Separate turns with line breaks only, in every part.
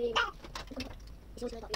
学。你是我是学得？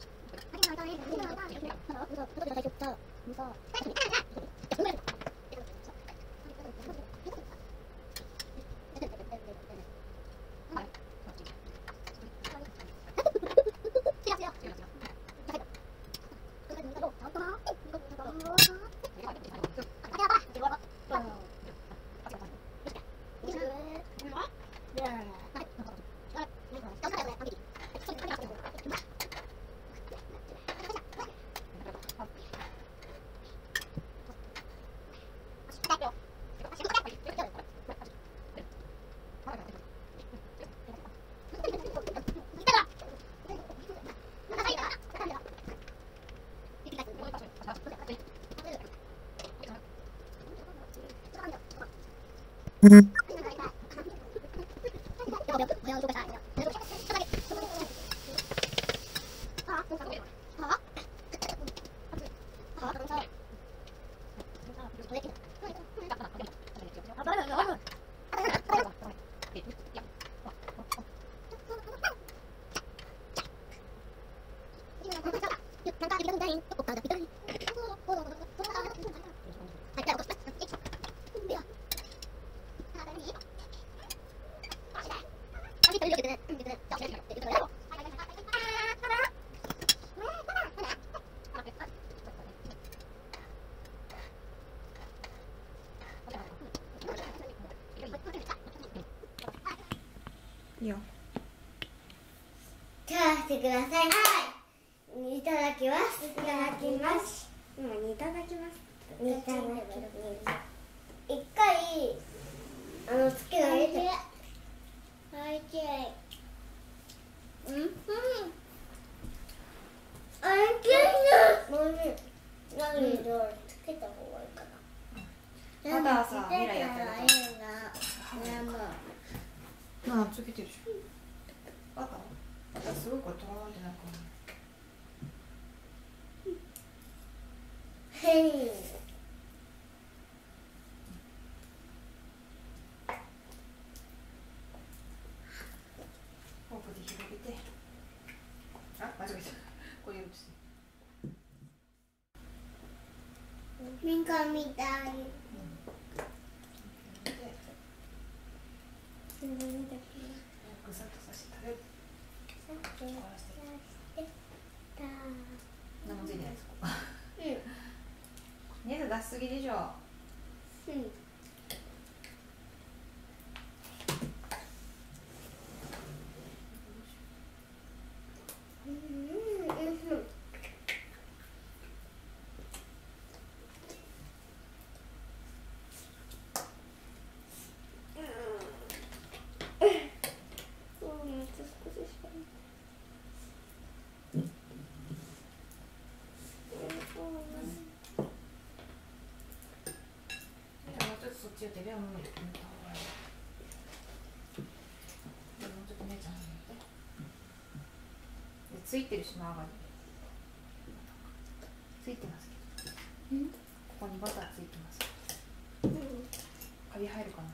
무서워 いいよ
じゃあしてください。はい。いただきます。いただきます。
うんいただきます。
いただきます。一回あのつけられて。おいしいうんうん。おいしいおいしいなどう？つけた方がいいかな。
まださ未来やったら。
たら
まあつけてるでしょ。バターバターすごいこれトーンってなんか
へい。
フォークで広げて。あ間違えた。こういうして
みかんみたい。
でぐさっとさして食べる終わらせて何もついてないですここ熱出しすぎでしょじゃあもうちょっとそっちよってレオンもうちょっと姉ちゃんにでついてるしマーガリンついてますけど。ここにバターついてます。カビ入るかな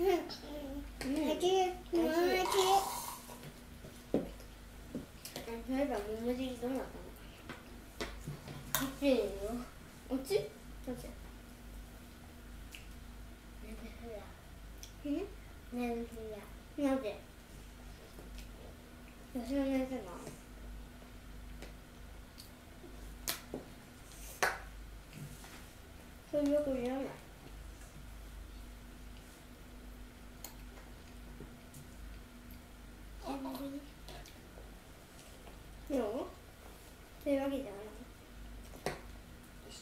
うん、味、味。そういえば桃汁どうなったの？おち？おち。うん？眠いや？なぜ？私は寝てない。それよく言わない。でも？そういうわけじゃない。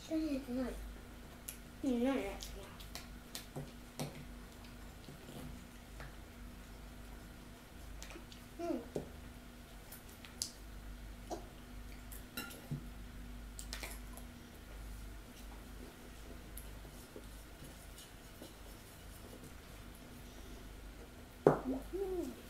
一緒に寝てない。うん、何やうん。お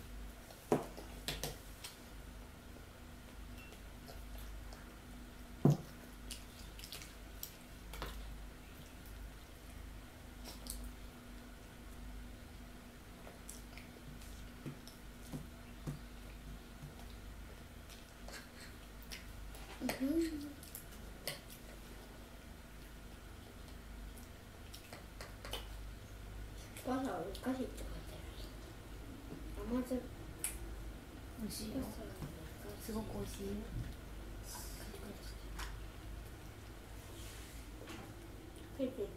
ちゃ
美味しいよ。すごく美味しいよ。ペペ